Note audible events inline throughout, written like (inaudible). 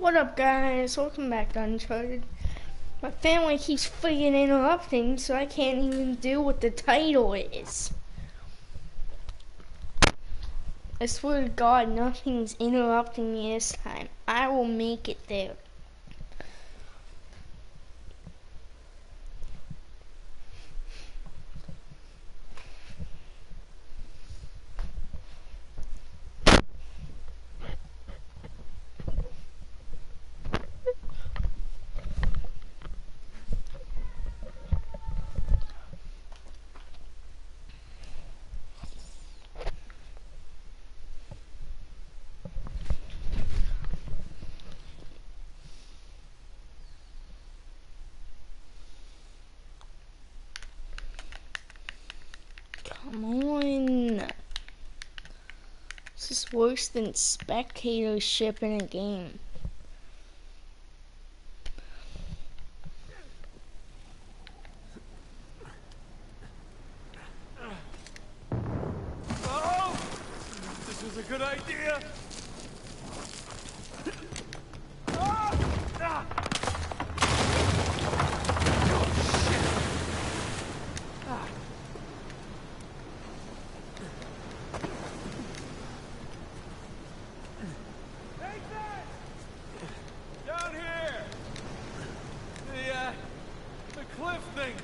What up guys? Welcome back to Uncharted. My family keeps freaking interrupting so I can't even do what the title is. I swear to God nothing's interrupting me this time. I will make it there. Come on. This is worse than spectatorship in a game. Oh! This was a good idea! Ah! Ah! Oh, shit. Ah. Nathan! Down here! The, uh, the cliff thing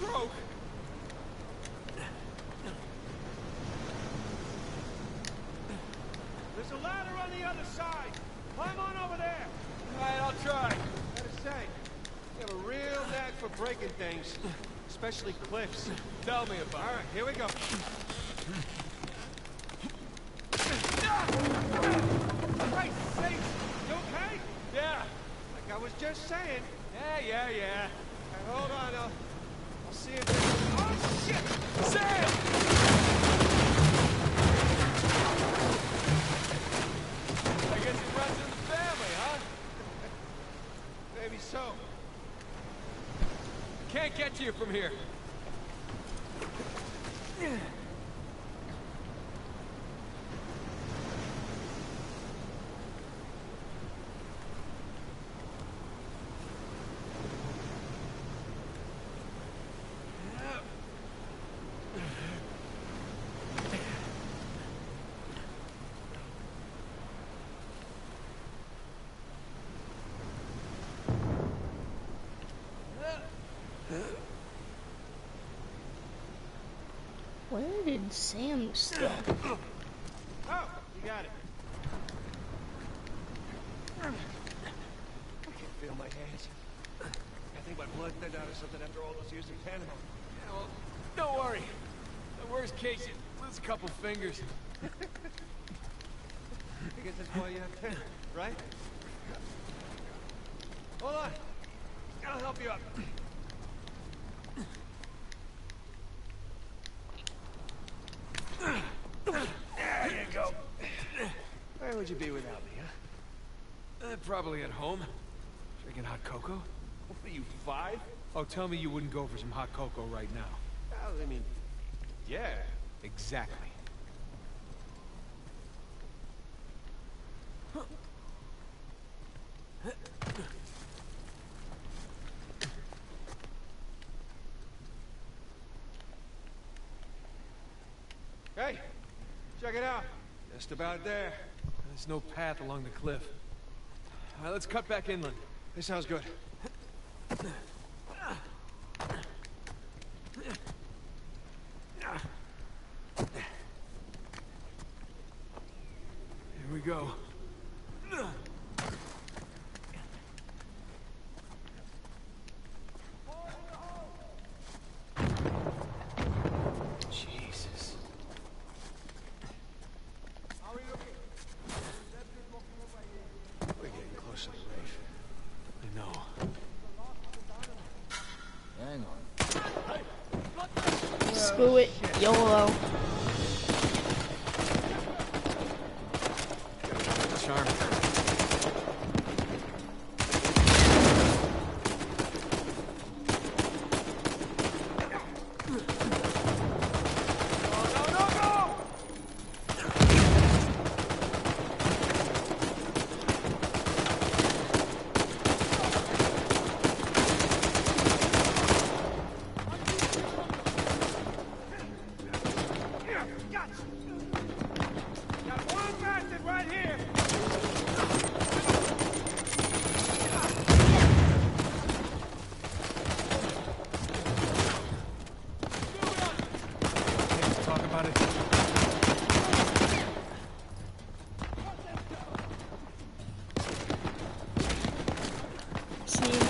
broke. There's a ladder on the other side. Climb on over there. All right, I'll try. Gotta say, you have a real knack for breaking things, especially cliffs. Tell me about it. All right, here we go. Christ's sakes, you okay? Yeah. Like I was just saying. Yeah, yeah, yeah. All right, hold on, I'll, I'll see if there's... Oh, shit! Sam! I guess it runs in the family, huh? Maybe so. Can't get to you from here. Where did Sam stop? Oh, you got it. I can't feel my hands. I think my blood thinned out or something after all those years in Panama. Yeah, well, don't worry. The worst case, you lose a couple fingers. (laughs) Uh, (laughs) I guess that's why you have ten, right? Hold on. I'll help you up. There you go. Where would you be without me, huh? Uh, probably at home. Drinking hot cocoa? What are you, five? Oh, tell me you wouldn't go for some hot cocoa right now. Well, I mean, yeah. Exactly. Hey, check it out. Just about there. There's no path along the cliff. All right, let's cut back inland. This sounds good. Here we go. Jesus. We're getting close to the reef. I know. Hang on. Screw it, YOLO. Charming. No, no, no!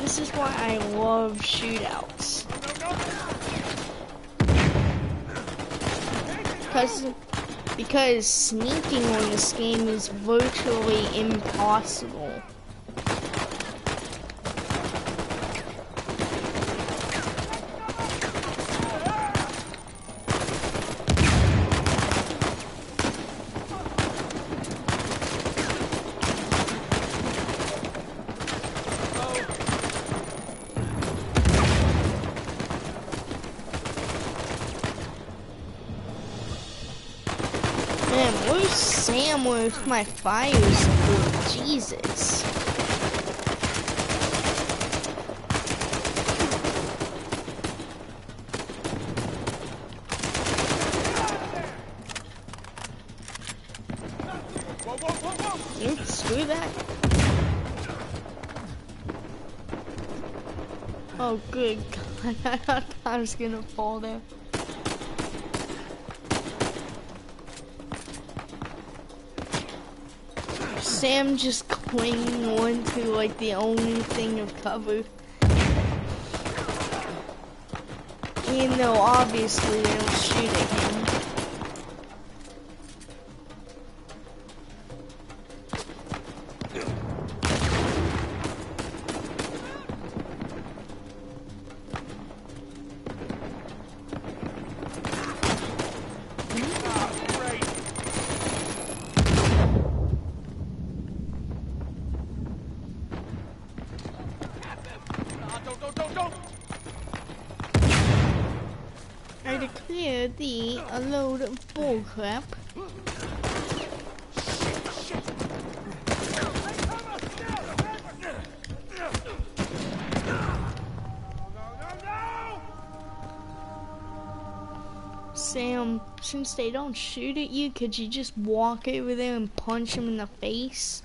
This is why Love shootouts. Because, because sneaking on this game is virtually impossible. Man, where's Sam with my fire support? Oh, Jesus. Oops, screw that. Oh, good (laughs) God. I thought I was gonna fall there. Sam just clinging on to like the only thing of cover. Even though obviously they don't shoot at him. Since they don't shoot at you, could you just walk over there and punch them in the face?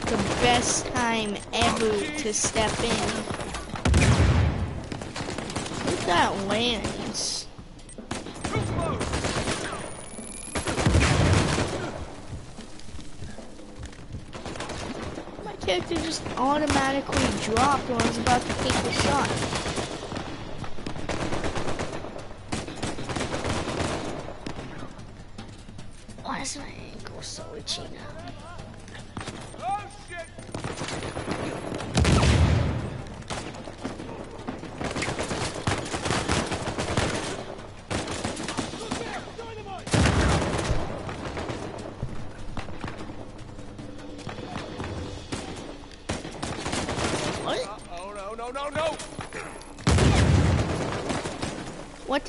Like the best time ever to step in. Look at that lands. My character just automatically dropped when I was about to take the shot.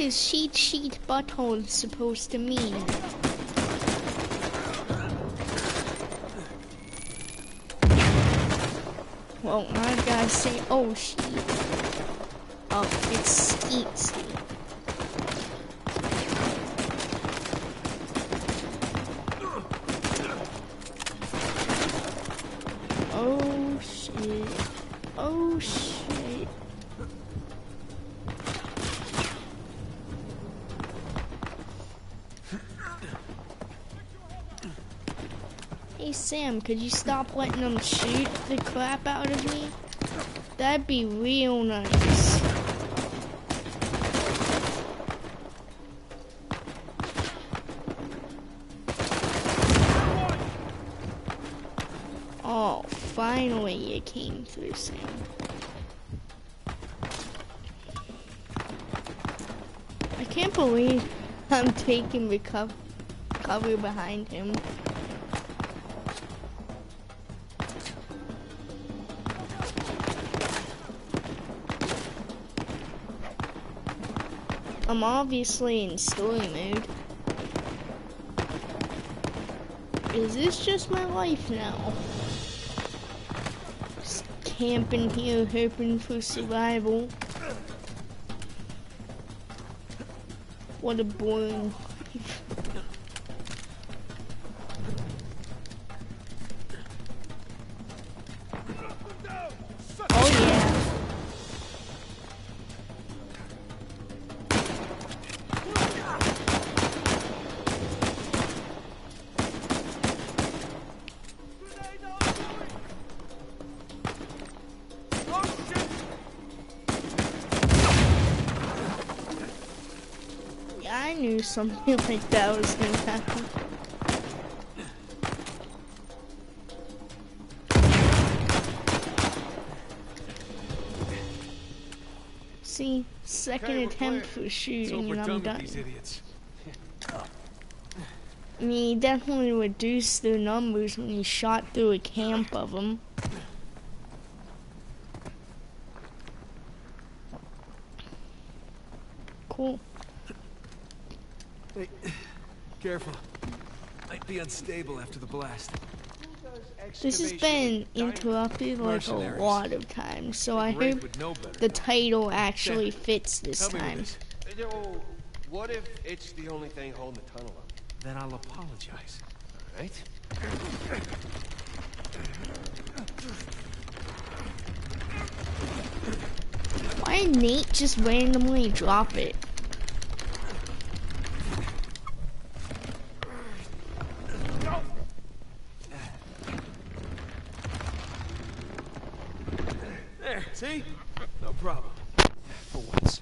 Is sheet sheet butthole supposed to mean? Well, I gotta say, oh sheet. Could you stop letting them shoot the crap out of me? That'd be real nice. Oh, finally it came through, Sam. I can't believe (laughs) I'm taking the cov- cover behind him. I'm obviously in story mode. Is this just my life now? Just camping here hoping for survival. What a boring something (laughs) like that was gonna happen. See, second Okay, attempt for shooting and I'm done. these idiots. I mean, he definitely reduced their numbers when he shot through a camp of them. Cool. Hey, careful. Might be unstable after the blast. This has been interrupted like a lot of times, so I hope would know better. the title actually fits this Help me with time. what if it's the only thing holding the tunnel up? Then I'll apologize. Right? Why did Nate just randomly drop it? There, see? No problem. For once.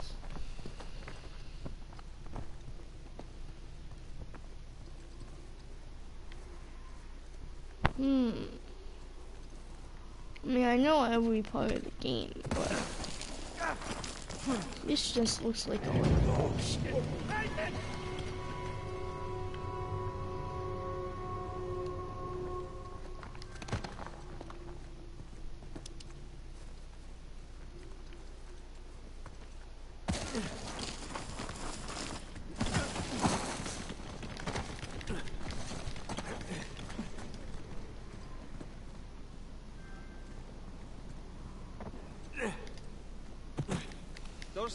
Hmm. I mean, I know every part of the game, but this just looks like a oh shit.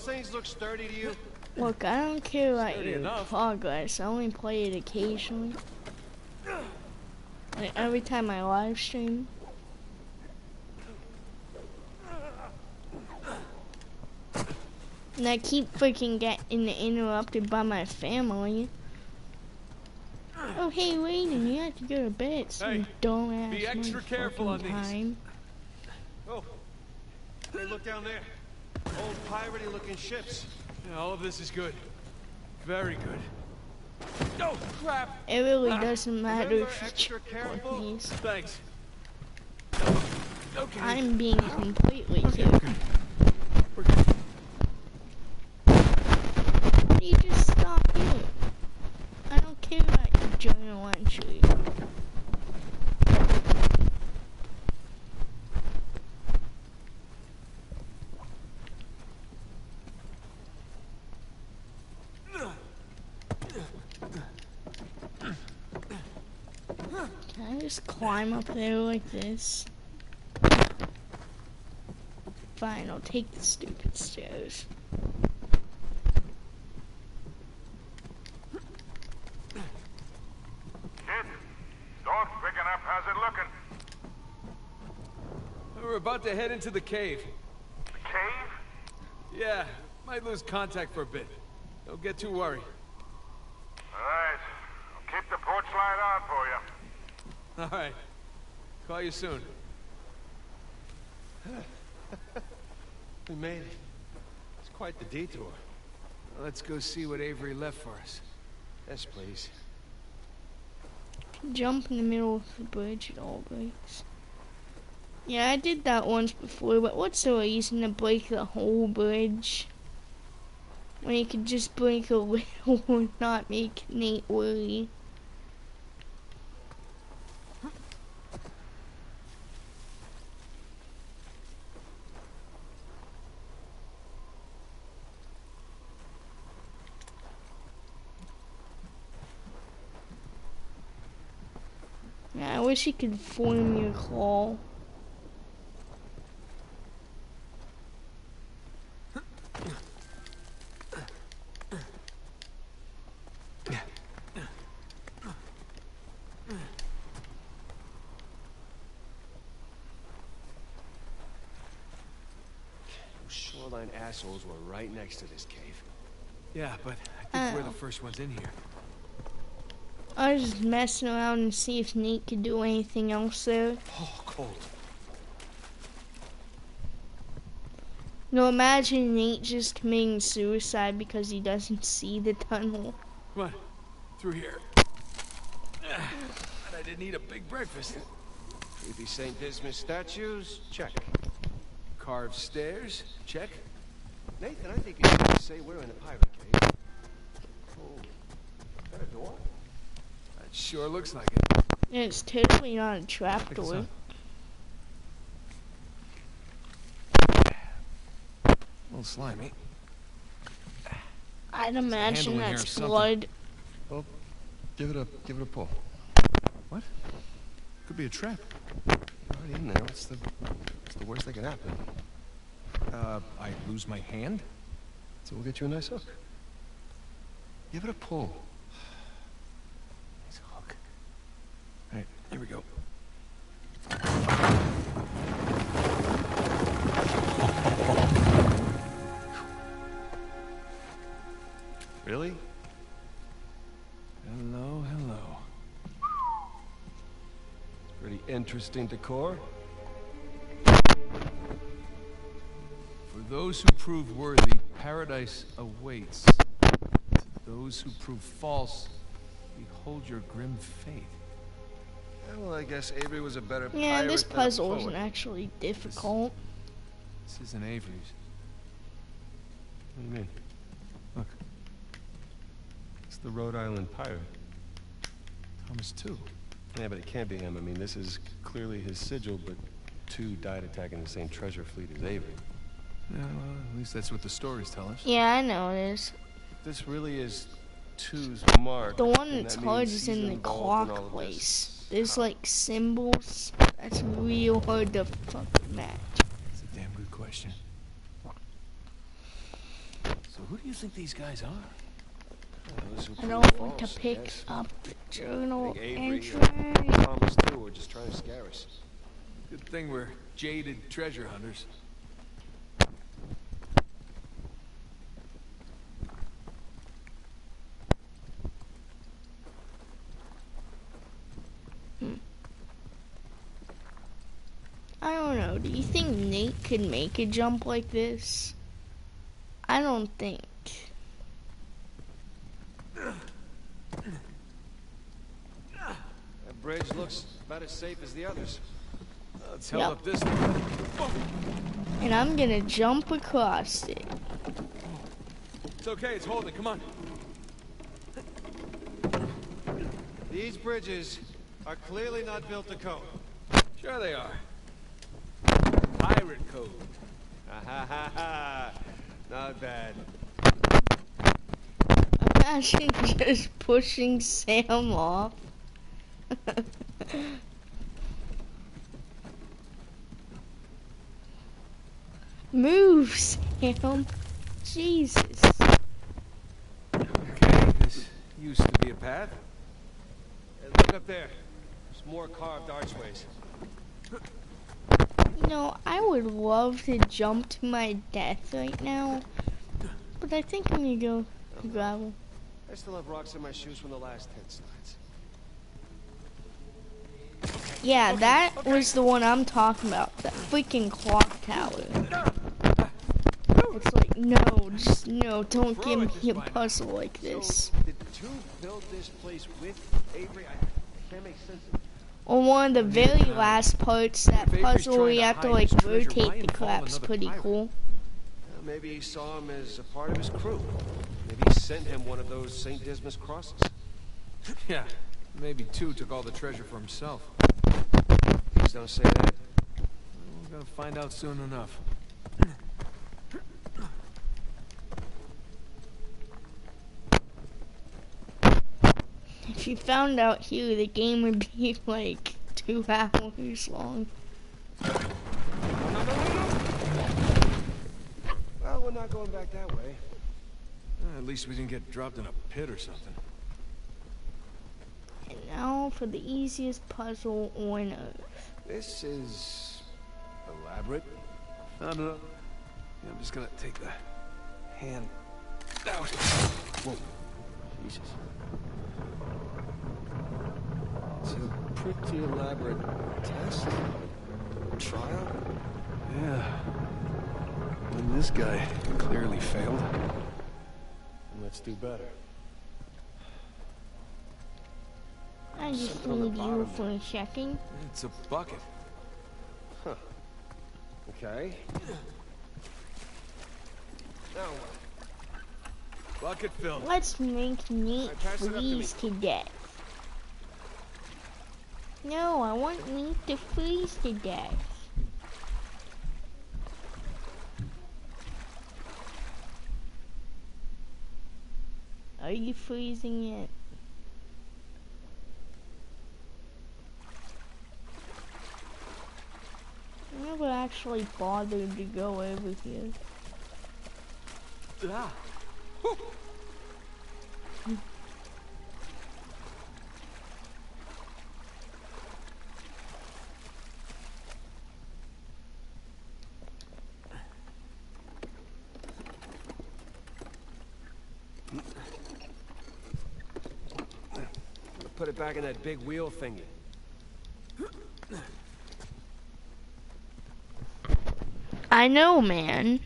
Things look sturdy to you? Look, I don't care about Sturdy your enough. progress. I only play it occasionally. Like every time I live stream. And I keep freaking getting interrupted by my family. Oh, hey, Raiden, you have to go to bed. Some Hey, dumbass be extra careful on these. time. Oh. Hey, look down there. Old piratey looking ships. Yeah, all of this is good. Very good. Oh, crap! It really ah, doesn't matter if you careful? these. Thanks. Okay. I'm being completely okay, killed. we're good. We're good. Why do you just stop here? I don't care about your journal entry. Can I just climb up there like this? Fine, I'll take the stupid stairs. Kid, dog's picking up. How's it looking? We're about to head into the cave. The cave? Yeah, might lose contact for a bit. Don't get too worried. All right. I'll keep the porch light on for you. All right. Call you soon. (laughs) We made it. It's quite the detour. Let's go see what Avery left for us. Yes, please. jump in the middle of the bridge at all breaks. Yeah, I did that once before, but what's the reason to break the whole bridge? When you could just break a (laughs) little and not make Nate worry. Wish you could form your claw. Those shoreline assholes were right next to this cave. Yeah, but I think we're Oh. the first ones in here. I was just messing around and see if Nate could do anything else there. Oh, cold. No, imagine Nate just committing suicide because he doesn't see the tunnel. Come on, through here. Ah, I didn't eat a big breakfast. Creepy St. Dismas statues? Check. Carved stairs? Check. Nathan, I think you should say we're in a pirate cave. Oh, is that a door? Sure looks like it. It's totally not a trapdoor. A little slimy. I'd imagine in here or that's blood. Give it a give it a pull. What? Could be a trap. Already in there. What's the what's the worst that could happen? Uh, I lose my hand? So we'll get you a nice hook. Give it a pull. Interesting decor. For those who prove worthy, paradise awaits. To those who prove false, behold your grim fate. Well, I guess Avery was a better Yeah, this puzzle isn't actually difficult. This isn't Avery's. What do you mean? Look. It's the Rhode Island pirate. Thomas Tew. Yeah, but it can't be him. I mean, this is clearly his sigil, but Tew died attacking the same treasure fleet as Avery. Yeah, well, at least that's what the stories tell us. Yeah, I know it is. This really is Tew's mark. The one that's that hard is in the involved clock all place. this. There's like symbols. That's real hard to fucking match. That's a damn good question. So who do you think these guys are? Those who I don't want to pick yes. up the journal think Avery entry. Uh, Thomas Tew, or just trying to scare us. Good thing we're jaded treasure hunters. Hmm. I don't know. Do you think Nate could make a jump like this? I don't think. That bridge looks about as safe as the others. Let's held Yep. up this one. And I'm gonna jump across it. It's okay, it's holding. Come on. These bridges are clearly not built to code. Sure they are. Pirate code. Ha ha ha ha. Not bad. Imagine (laughs) just pushing Sam off. (laughs) Move, Sam. Jesus. Okay, this used to be a path. Hey, look up there. There's more carved archways. You know, I would love to jump to my death right now. But I think I'm gonna go to gravel. I still have rocks in my shoes from the last ten slides. Yeah, that was the one I'm talking about. That freaking clock tower. It's like, no, just no, don't give me a puzzle like this. So, did Tew build this place with Avery? I can't make sense of. On one of the very last parts, that Avery's puzzle where trying you have to like his treasure. Rotate the involve crap's pretty pirate? cool. Uh, maybe he saw him as a part of his crew. Maybe he sent him one of those St. Dismas crosses. (laughs) Yeah, maybe Tew took all the treasure for himself. Please don't say that. We're gonna find out soon enough. If you found out here, the game would be like two hours long. Well, we're not going back that way. Uh, at least we didn't get dropped in a pit or something. And now for the easiest puzzle on earth. This is elaborate. No, no, no. Yeah, I'm just gonna take the hand out. Whoa. Jesus. It's a pretty elaborate test. Trial. Yeah. And this guy clearly failed. Let's do better. I just Something on the need you for a second. It's a bucket. Okay. Now what? Bucket filled. Let's make Nate pass to freeze to death. No, I want Nate to freeze to death. Are you freezing it? Never actually bothered to go over here. Ah. Put it back in that big wheel thingy. I know, man.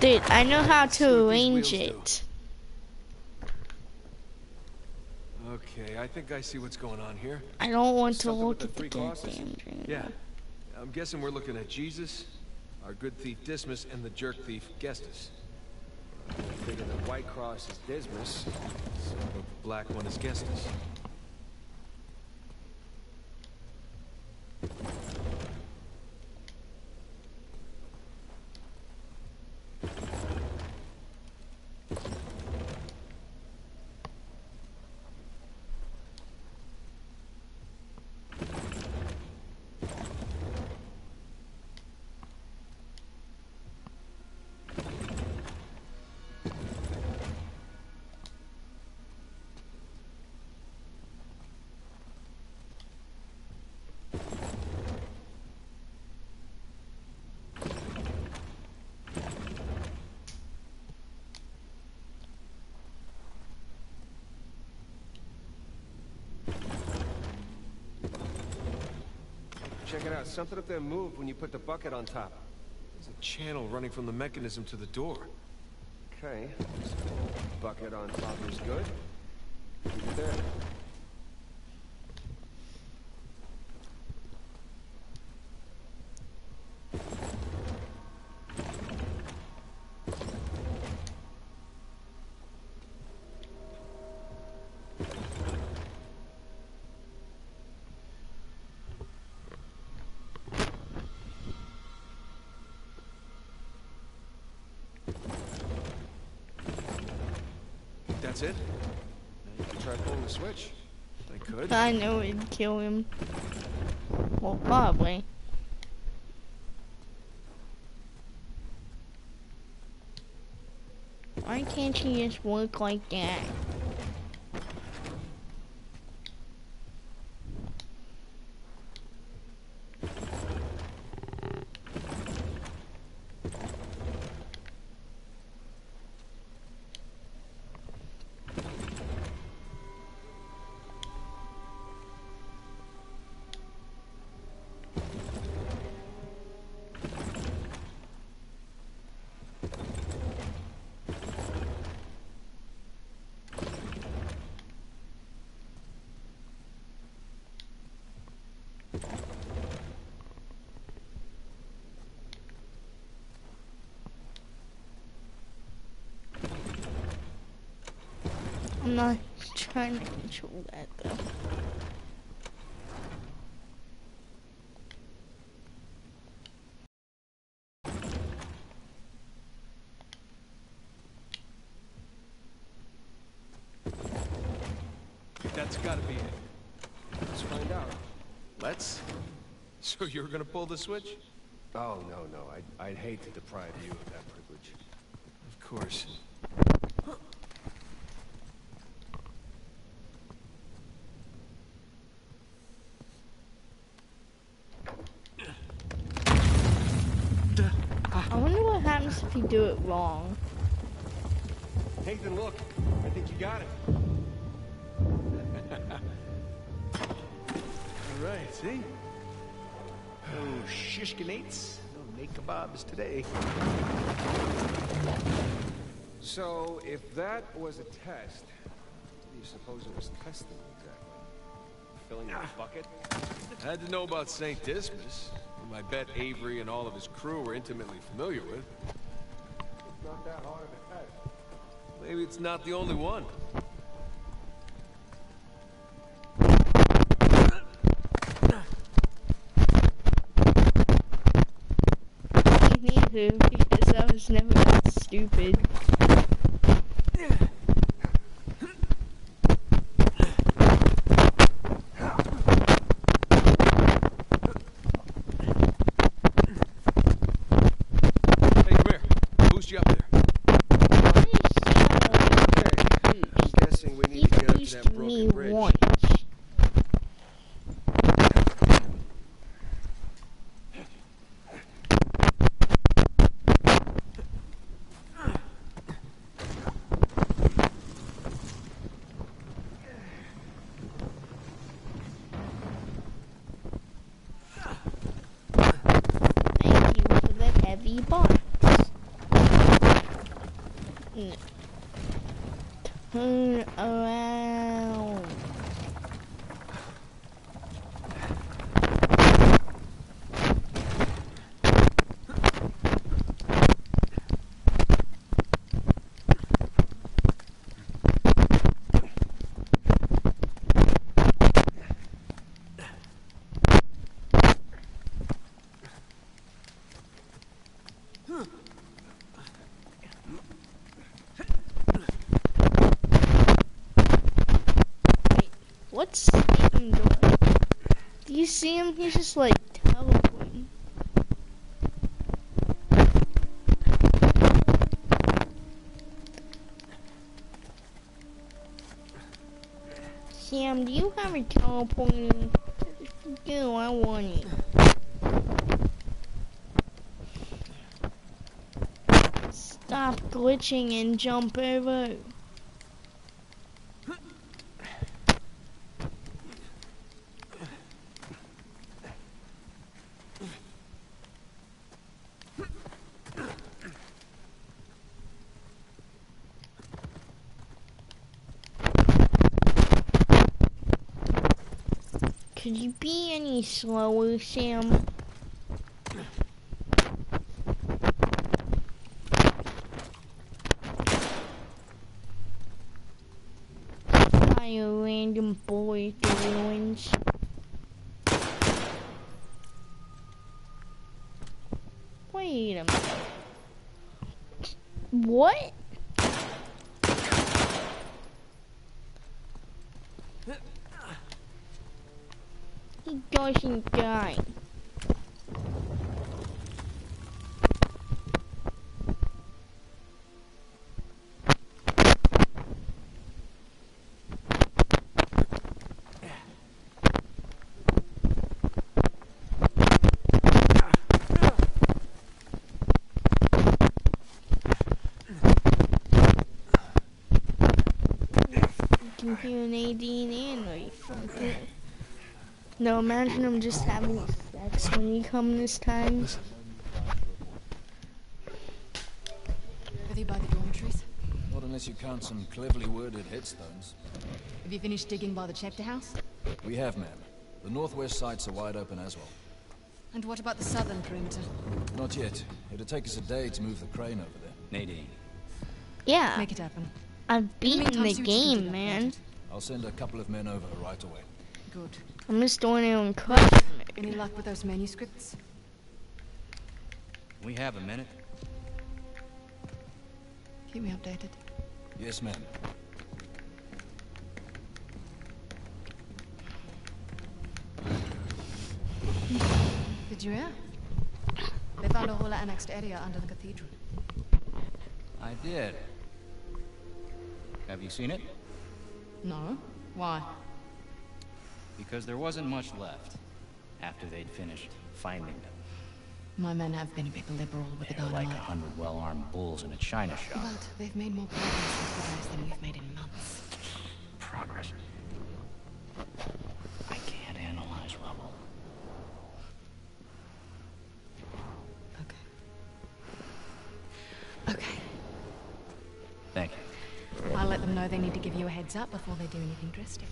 Dude, I know how to arrange do. it. Okay, I think I see what's going on here. I don't want to Something with look the at the three crosses? goddamn thing. Yeah. I'm guessing we're looking at Jesus, our good thief Dismas, and the jerk thief Gestas. Figure the white cross is Dismas. So the black one is Gestas. Check it out. Something up there moved when you put the bucket on top. There's a channel running from the mechanism to the door. Okay. Bucket on top is good. Keep it there. Think that's it? You can try pulling the switch. I could. I know it'd kill him. Well, probably. Why can't you just work like that? I'm not trying to control that though. That's gotta be it. let's find out. Let's? So you're gonna pull the switch? Oh, no, no. I'd, I'd hate to deprive you of that privilege. Of course. I wonder what happens if you do it wrong. Nathan, look. I think you got it. (laughs) All right, see? Shishkinates. No Nate kebabs today. So, if that was a test, what do you suppose it was testing exactly? Filling a ah. bucket? I had to know about St. Dismas, whom I bet Avery and all of his crew were intimately familiar with. It's not that hard of a test. Maybe it's not the only one. Me neither, because I was never that stupid. Hey, come here. Boost you up there. Why is Okay, I'm guessing we need to get up to He that used me broken bridge. once. Thank you for the box. N- hmm. Turn around. What's Sam doing? Do you see him? He's just like teleporting. Sam, do you have a teleporting? If you do, I want it. Stop glitching and jump over. Could you be any slower, Sam? By a random boy at the ruins. Wait a minute. What? He doesn't die. You can hear Nadine and Rafe from here. No, imagine him just having sex when you come this time. Are they by the dormitories? Not unless you count some cleverly worded headstones. Have you finished digging by the chapter house? We have, ma'am. The northwest sites are wide open as well. And what about the southern perimeter? Not yet. It'll take us a day to move the crane over there. Nadine. Yeah, Make it happen. I've In beaten meantime, the see what you can dig game, up, man. Bridget. I'll send a couple of men over right away. Good. I'm just doing it on custom. Any luck with those manuscripts? We have a minute. Keep me updated. Yes, ma'am. Did you hear? They found a whole annexed area under the cathedral. I did. Have you seen it? No. Why? Because there wasn't much left after they'd finished finding them. My men have been a bit liberal with the They're like a hundred well-armed bulls in a china shop. But they've made more progress with you guys than we've made in months. Heads up before they do anything drastic.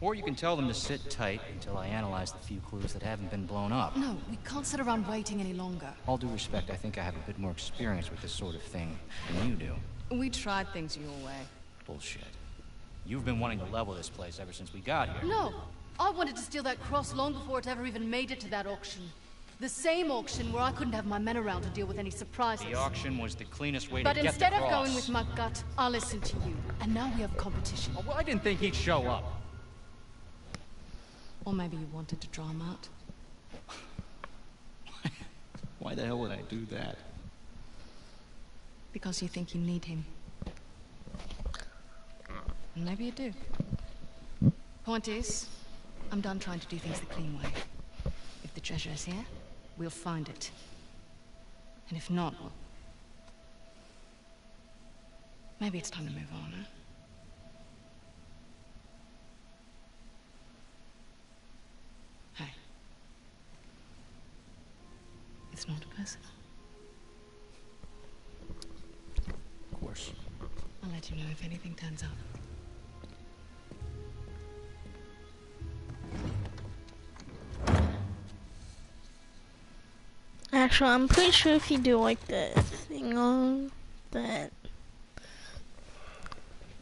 Or you can tell them to sit tight until I analyze the few clues that haven't been blown up. No, we can't sit around waiting any longer. All due respect, I think I have a bit more experience with this sort of thing than you do. We tried things your way. Bullshit. You've been wanting to level this place ever since we got here. No! I wanted to steal that cross long before it ever even made it to that auction. The same auction where I couldn't have my men around to deal with any surprises. The auction was the cleanest way but to get But instead of going with my gut, I listened to you. And now we have competition. Oh, well, I didn't think he'd show up. Or maybe you wanted to draw him out. (laughs) Why the hell would I do that? Because you think you need him. Maybe you do. Point is, I'm done trying to do things the clean way. If the treasure is here, we'll find it. And if not, well... Maybe it's time to move on, huh? Hey. It's not personal. Of course. I'll let you know if anything turns up. Actually, I'm pretty sure if you do like the thing on that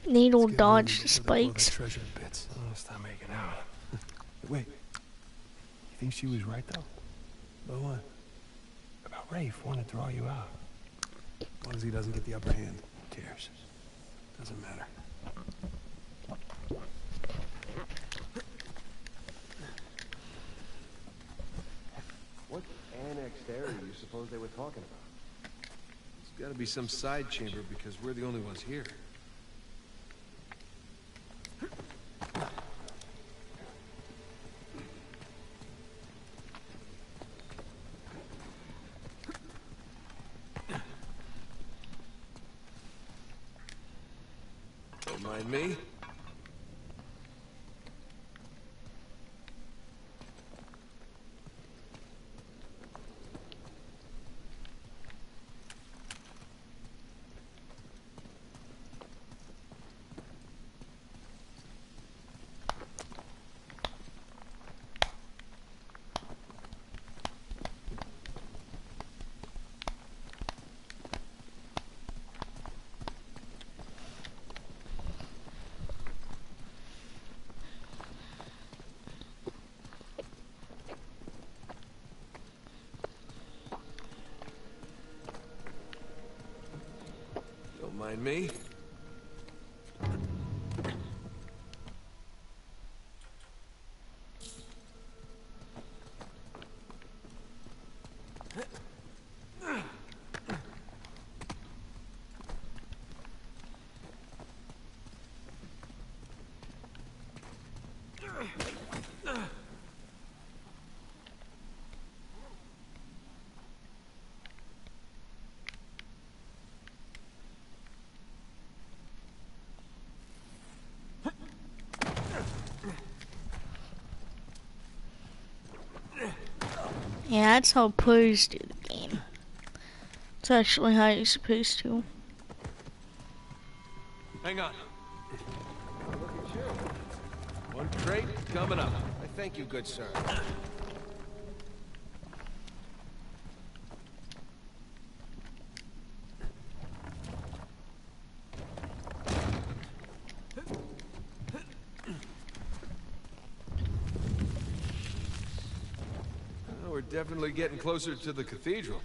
needle Let's dodge the before they blow the spikes. treasure bits. Oh, stop making out. (laughs) Wait. You think she was right though? About what? About Rafe wanting to draw you out. As long as he doesn't get the upper hand, who cares? Doesn't matter. What annexed area you suppose they were talking about? It's gotta be some side chamber because we're the only ones here. Don't mind me. Don't mind me. (laughs) Yeah, that's how players do the game. It's actually how you're supposed to. Hang on. Look at you. One crate coming up. I thank you, good sir. Oh, getting closer to the cathedral.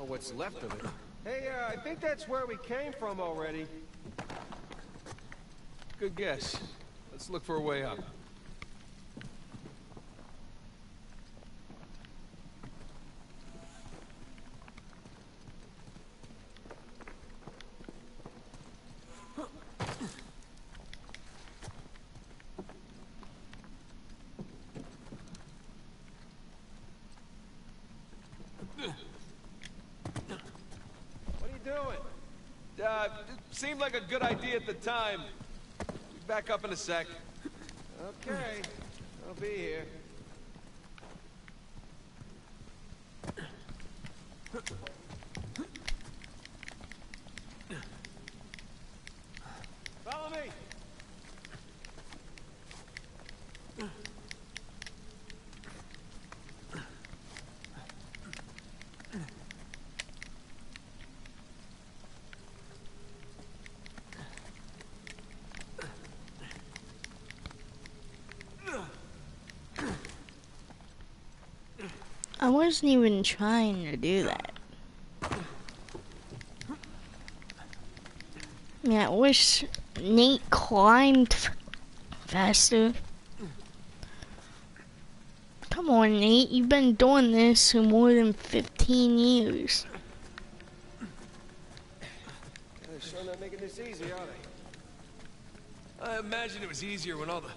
Oh, what's left of it. Hey, uh, I think that's where we came from already. Good guess. Let's look for a way up. Uh, it seemed like a good idea at the time. Back up in a sec. Okay, I'll be here. Follow me. I wasn't even trying to do that. Yeah, I wish Nate climbed faster. Come on, Nate. You've been doing this for more than 15 years. They're sure not making this easy, are they? I imagine it was easier when all the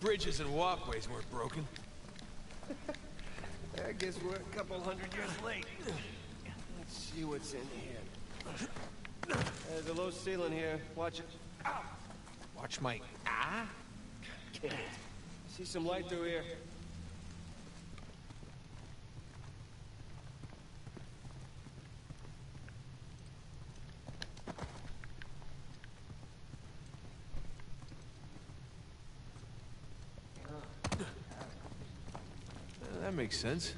bridges and walkways weren't broken. Guess we're a couple hundred years late. Let's see what's in here. There's a low ceiling here. Watch it. Watch my ah. Damn it. See some light through here. Uh, that makes sense.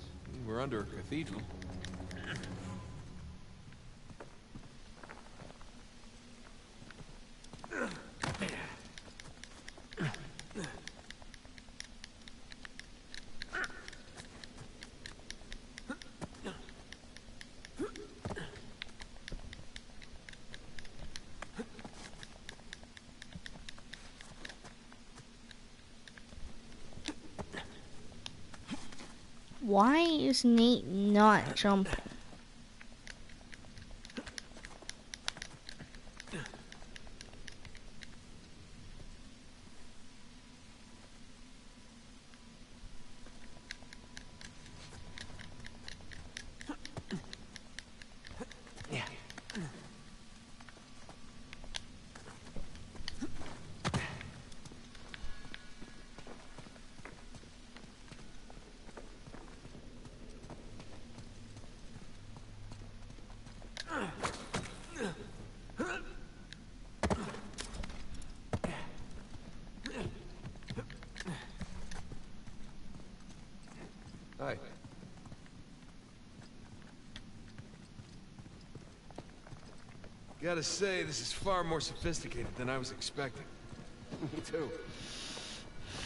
We're under a cathedral. Why is Nate not jumping? Gotta say, this is far more sophisticated than I was expecting. (laughs) Me too.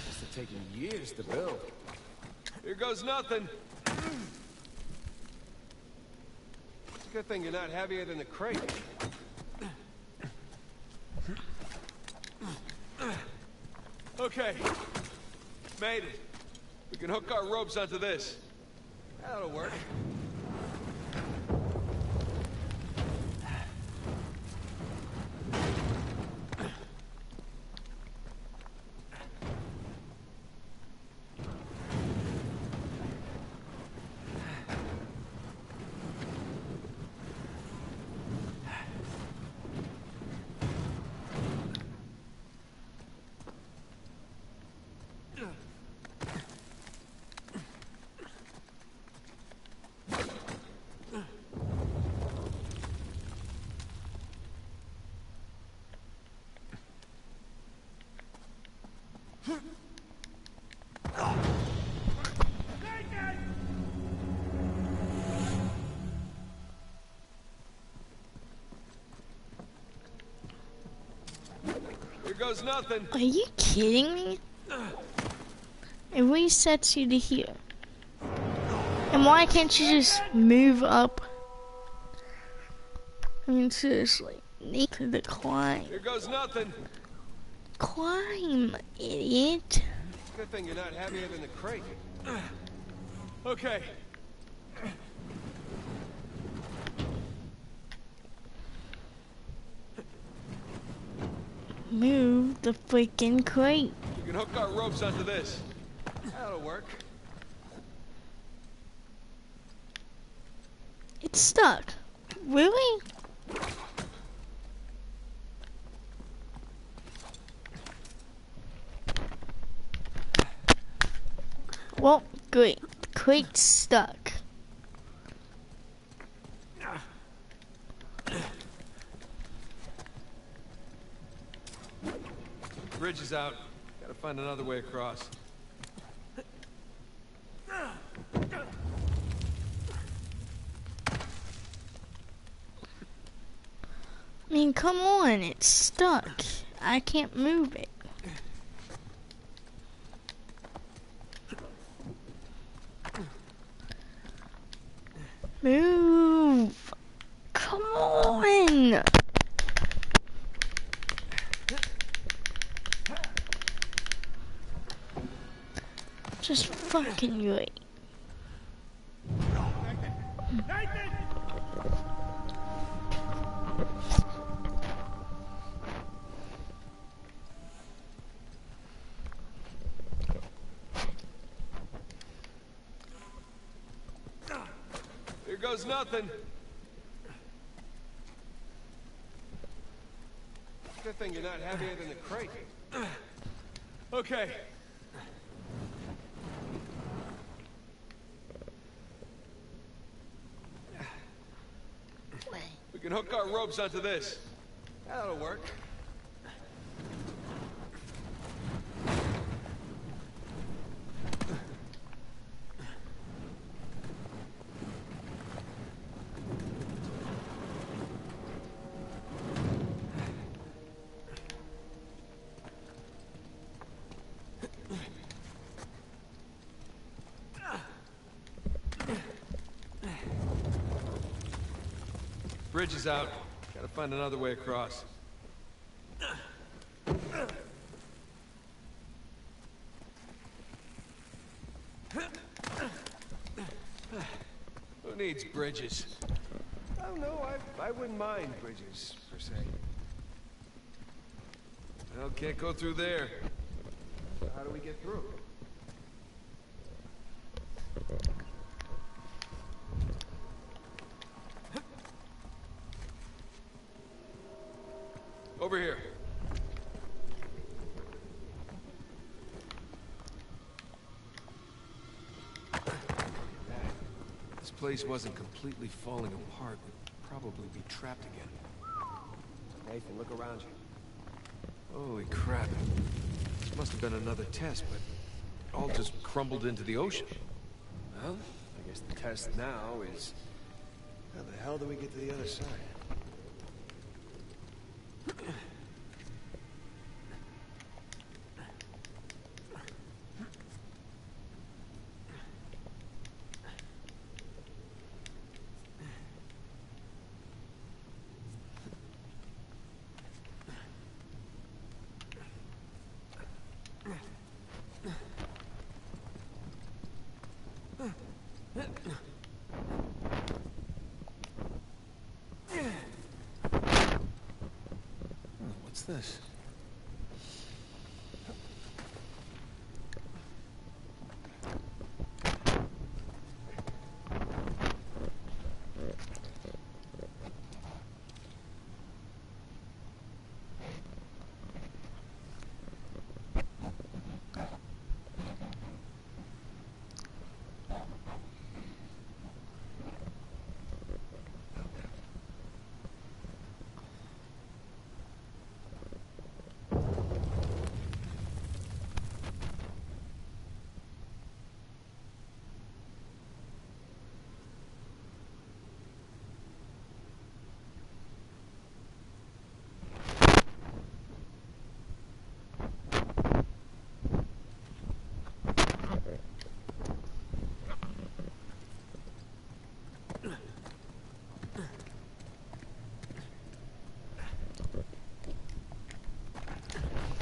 Must have taken years to build. Here goes nothing. It's a good thing you're not heavier than the crate. Okay. Made it. We can hook our ropes onto this. That'll work. Are you kidding me? It resets you to here. And why can't you just move up? I mean, seriously. Need to the climb. Here goes nothing. Climb, idiot. Good thing you're not heavier than the crate. (clears throat) Okay. Move the freaking crate. We can hook our ropes onto this work. It's stuck. Really? Well, great. Crate's stuck. Bridge is out. Gotta find another way across. Come on, it's stuck. I can't move it. Move! Come on! Just fucking. Here goes nothing. Good thing you're not heavier than the crate. (clears throat) Okay. We can hook our ropes onto this. That'll work. Bridge is out. Gotta find another way across. Who needs bridges? Oh, I don't know. I, I wouldn't mind bridges, per se. Well, can't go through there. So how do we get through? Place wasn't completely falling apart. We'd probably be trapped again. Nathan, look around you. Holy crap. This must have been another test, but it all just crumbled into the ocean. Well, I guess the test now is... How the hell do we get to the other side? What's this?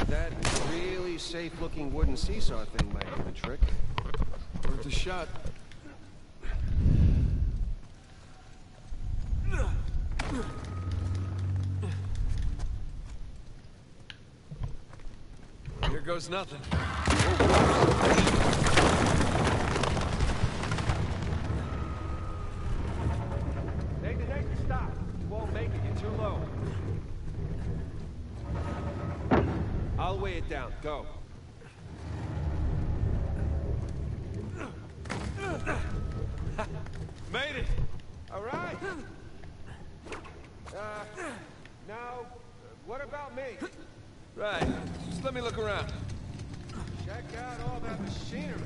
That really safe-looking wooden seesaw thing might do the trick. Worth a shot. Here goes nothing. Oh, Nathan, Nathan, stop! You won't make it. You're too low. I'll weigh it down. Go. Made it! All right! Uh, now, what about me? Right. Just let me look around. Check out all that machinery.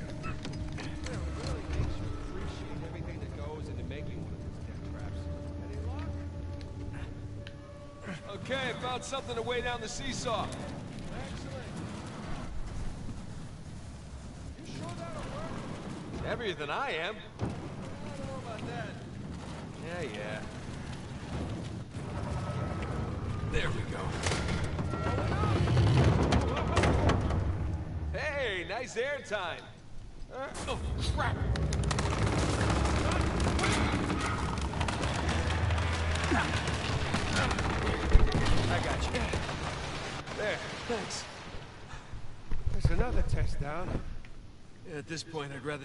Okay, found something to weigh down the seesaw. Excellent. You sure that'll Heavier than I am.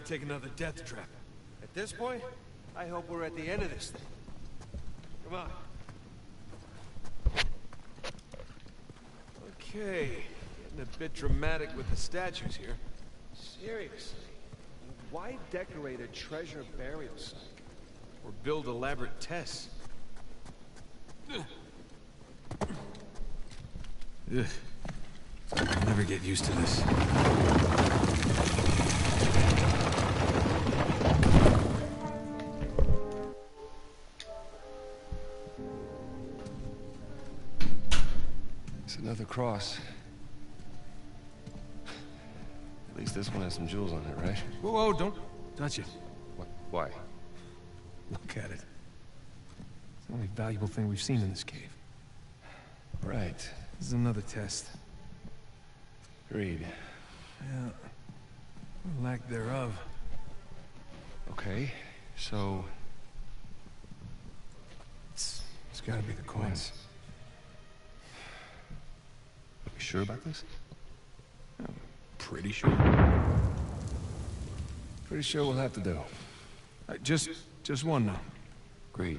Point, take another death trap. At this point, I hope we're at the end of this thing. Come on. Okay, getting a bit dramatic with the statues here. Seriously, why decorate a treasure burial site? Or build elaborate tests. Ugh. I'll never get used to this. Another cross. At least this one has some jewels on it, right? Whoa, whoa, don't touch it. What? Why? Look at it. It's the only valuable thing we've seen in this cave. Right. This is another test. Agreed. Yeah. Lack thereof. Okay, so... It's, it's gotta be the coins. Sure about this? Pretty sure. Pretty sure we'll have to do. Uh, just, just one now. Great.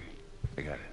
I got it.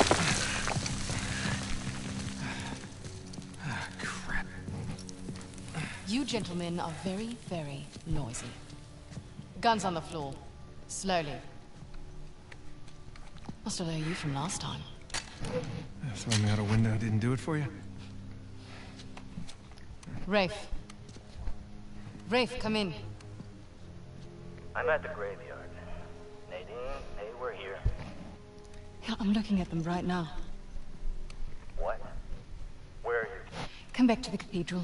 You gentlemen are very, very noisy. Guns on the floor. Slowly. Must have owe you from last time. Throwing me out a window didn't do it for you? Rafe. Rafe, come in. I'm at the graveyard. Nadine, hey, we're here. Yeah, I'm looking at them right now. What? Where are you? Come back to the cathedral.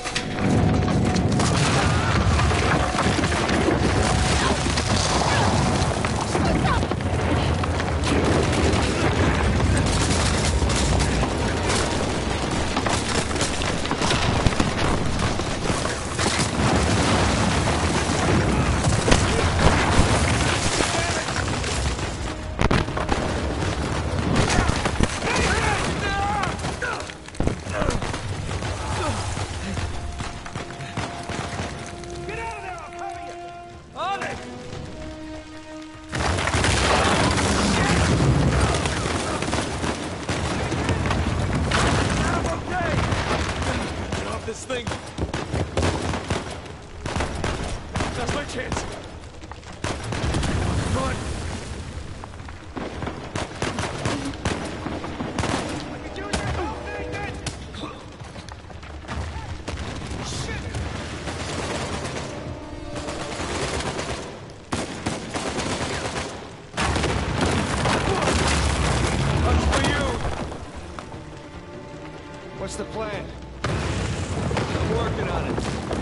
What's the plan? I'm working on it.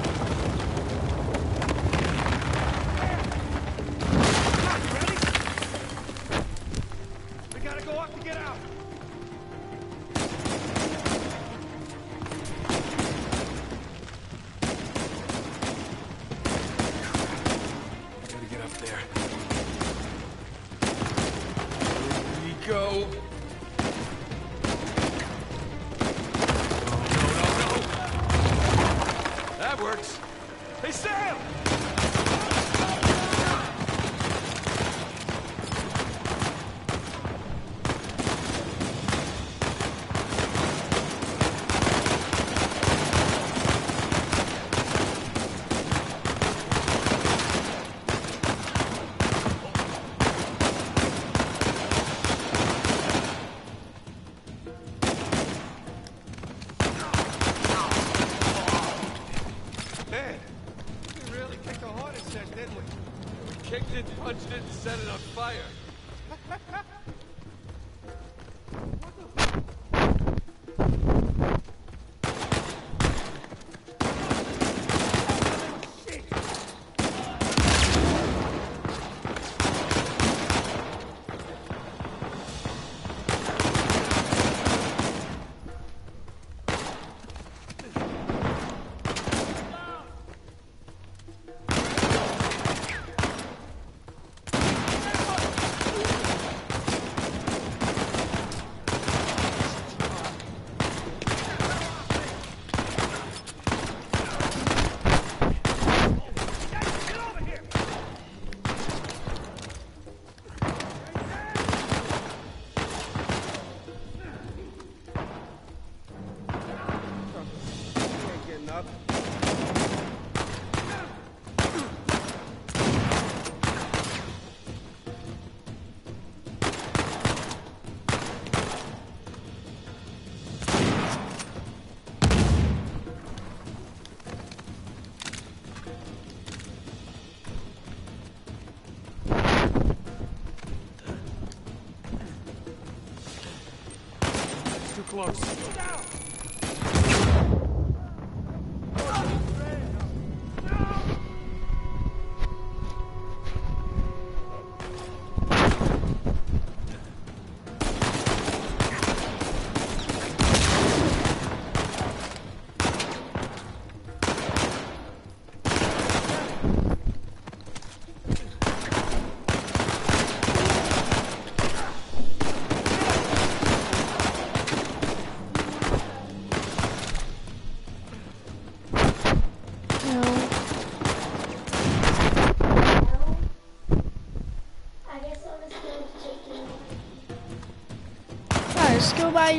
Too close.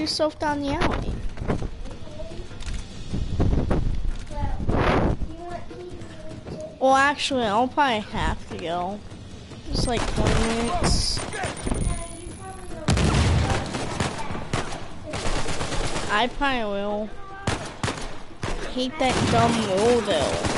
Yourself down the alley. Well, actually, I'll probably have to go. Just like 20 minutes. I probably will. Hate that dumb rule though.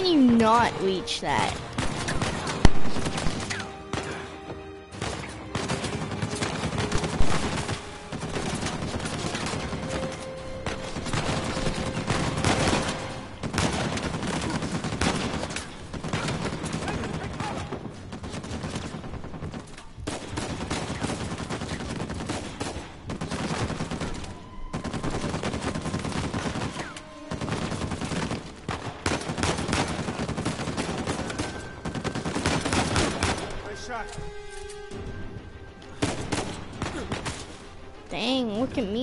can you not reach that?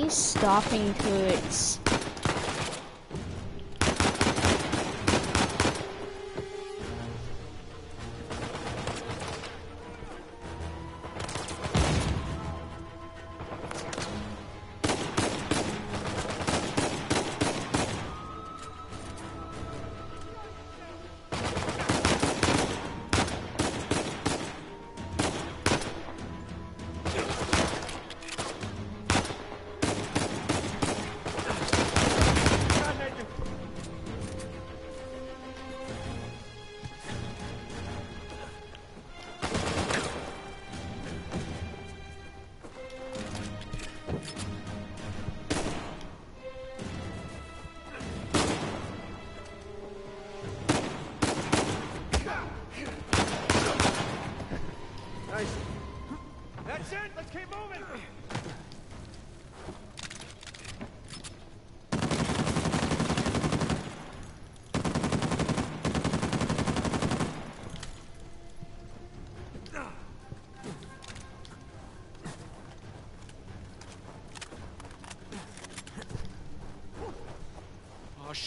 stopping to its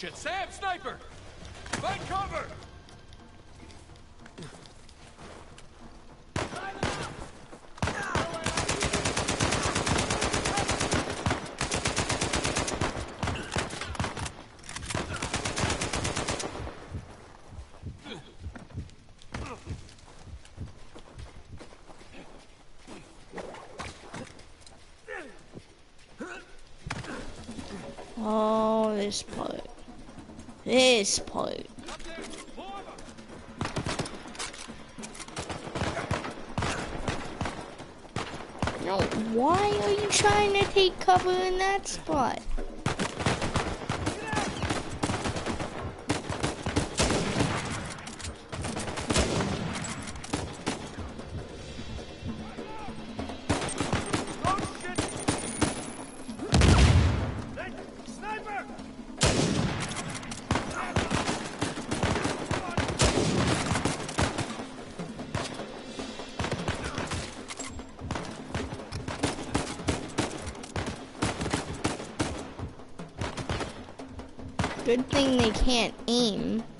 shit. Sam, sniper! this point. No, why are you trying to take cover in that spot? Can't aim.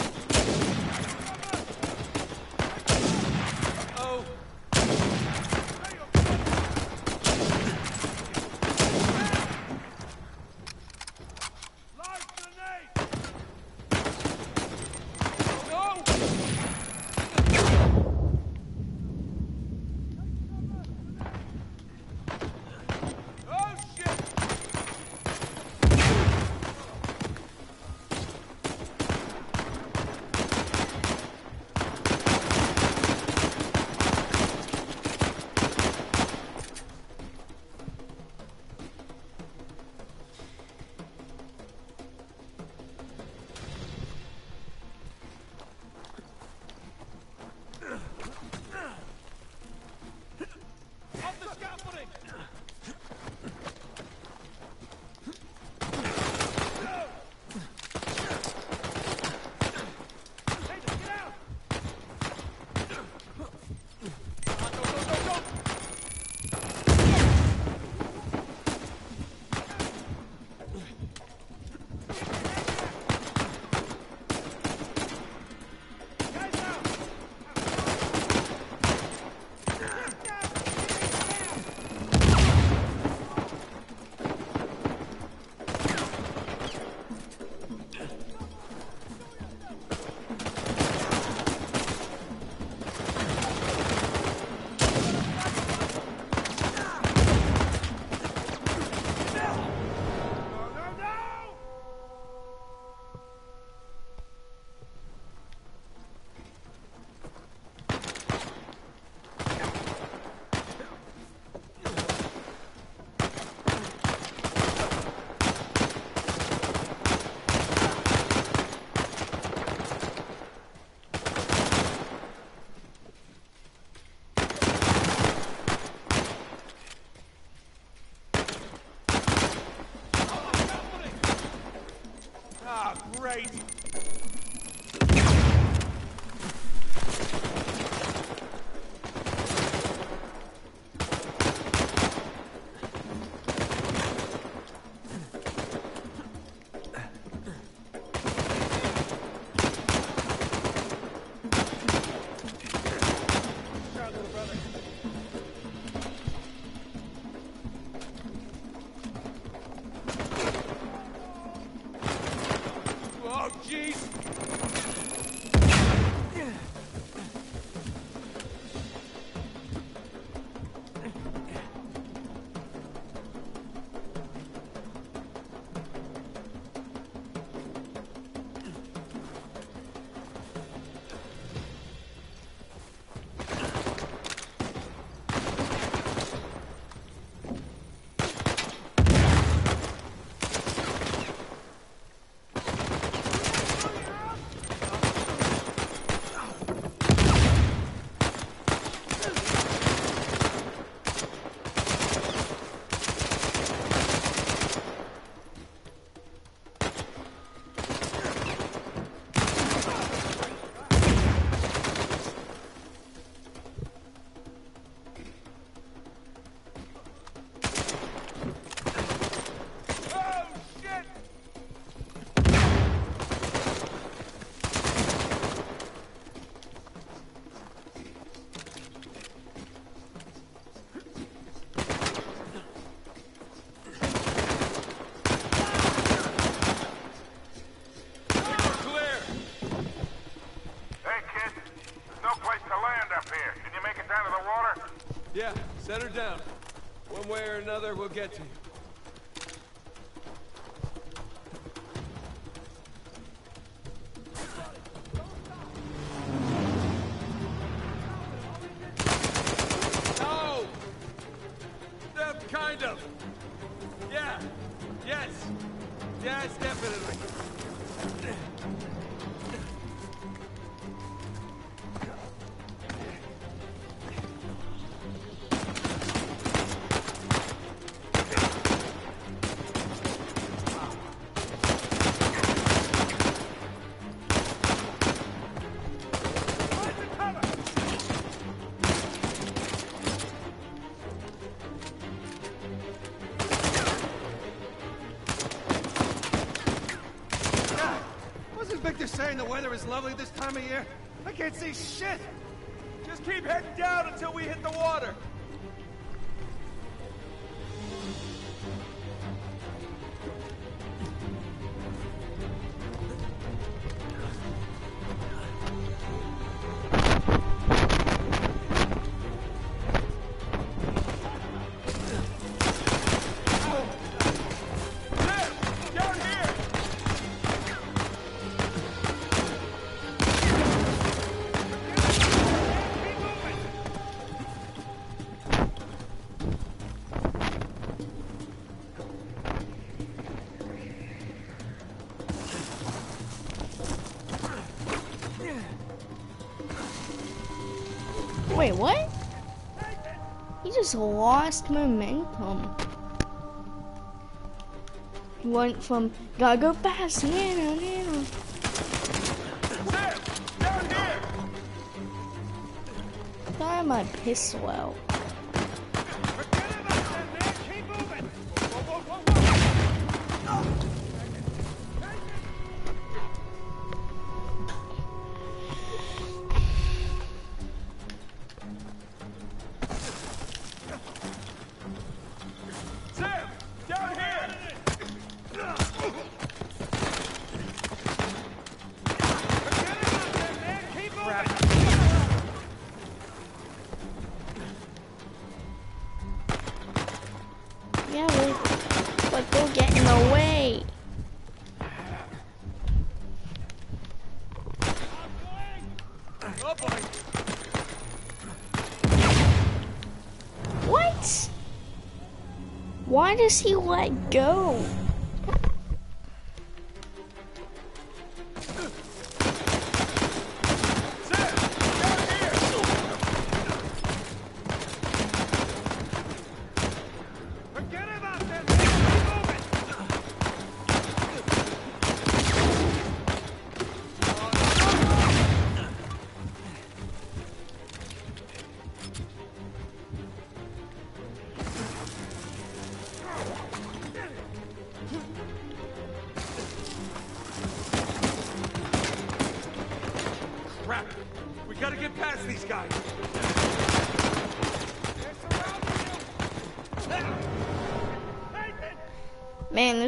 Kind of. Yeah. Yes. Yes, definitely. Just lost momentum. Went from gotta go fast, nano, nano. Got my pistol out. Why does he let go?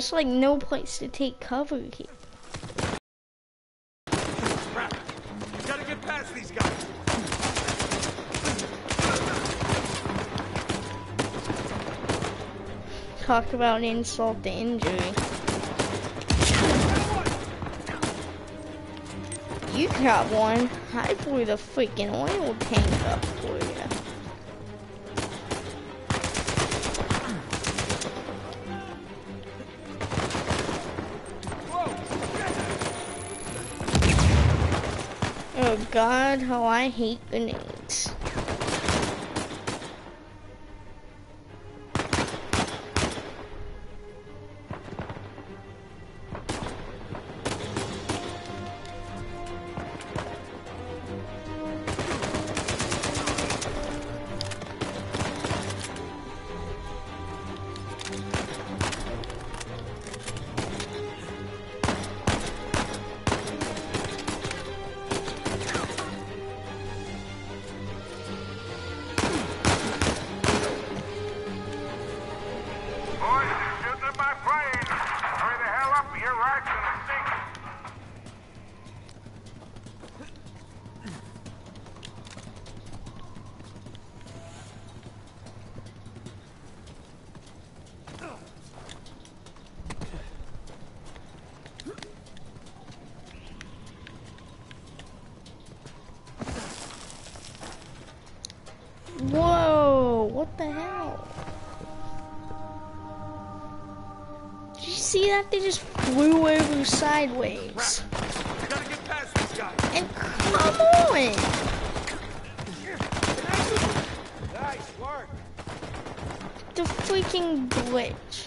There's like no place to take cover here. Crap! Gotta get past these guys! Talk about insult to injury. You got one. I blew the freaking oil tank up for you. God, how I hate grenades. See that? They just flew over sideways. Gotta get past these guys! And come on! The freaking glitch.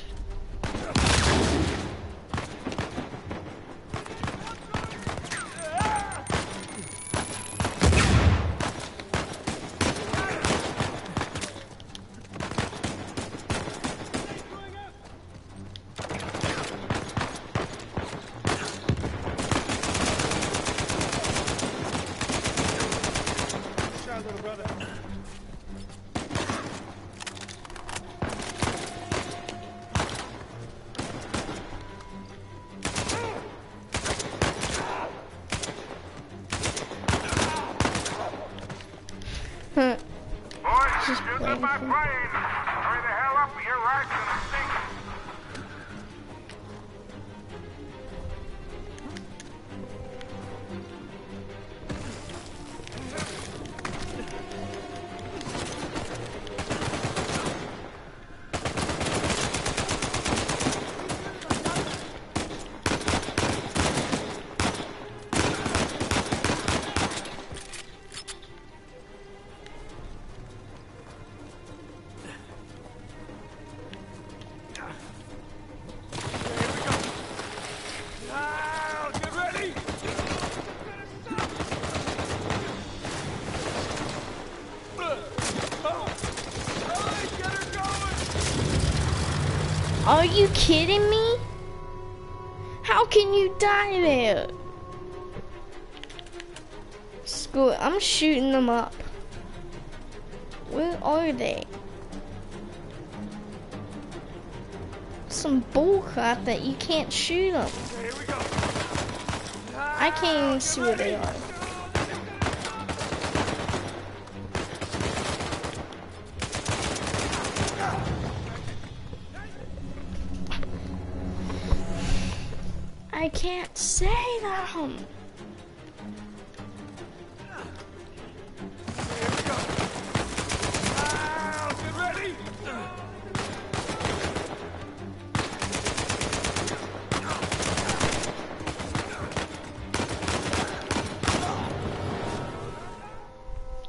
Die there? Screw it, I'm shooting them up. Where are they? Some bullcrap that you can't shoot them. Here we go. I can't even see where they are. Ready!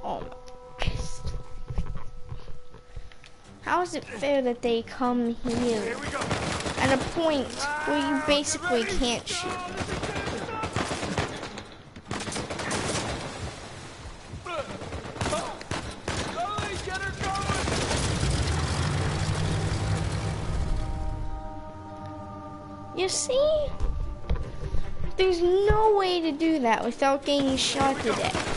Oh How is it fair that they come Here at a point where you basically can't shoot? That without getting shot to death.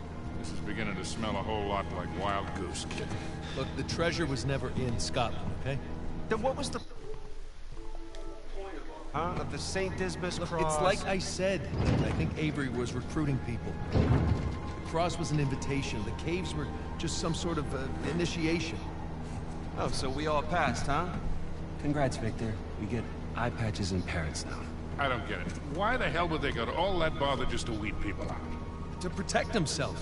This is beginning to smell a whole lot like Wild Goose, kid. Look, the treasure was never in Scotland, okay? Then what was the... Huh? Of the St. Dismas Look, cross? it's like I said. I think Avery was recruiting people. The cross was an invitation. The caves were just some sort of uh, initiation. Oh, so we all passed, huh? Congrats, Victor. We get eye patches and parrots now. I don't get it. Why the hell would they go to all that bother just to weed people out? To protect himself.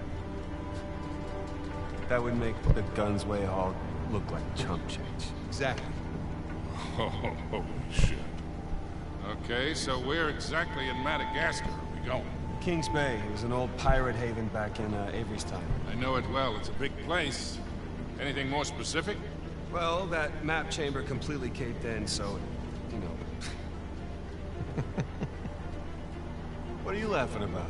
That would make the Gunsway all look like chump change. Exactly. (laughs) Oh, holy shit. Okay, so where exactly in Madagascar are we going? Kings Bay. It was an old pirate haven back in uh, Avery's time. I know it well. It's a big place. Anything more specific? Well, that map chamber completely caved in, so, you know. (laughs) what are you laughing about?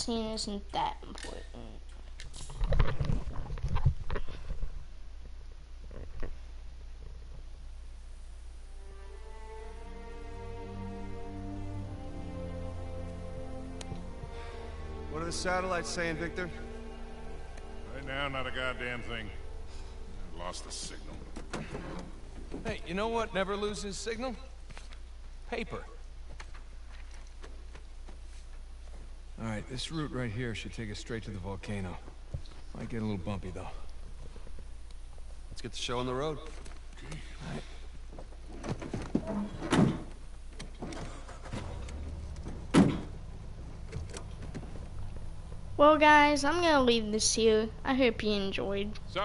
This cutscene isn't that important. What are the satellites saying, Victor? Right now, not a goddamn thing. I lost the signal. Hey, you know what never loses signal? Paper. Alright, this route right here should take us straight to the volcano. Might get a little bumpy, though. Let's get the show on the road. Well, guys, I'm gonna leave this here. I hope you enjoyed. So,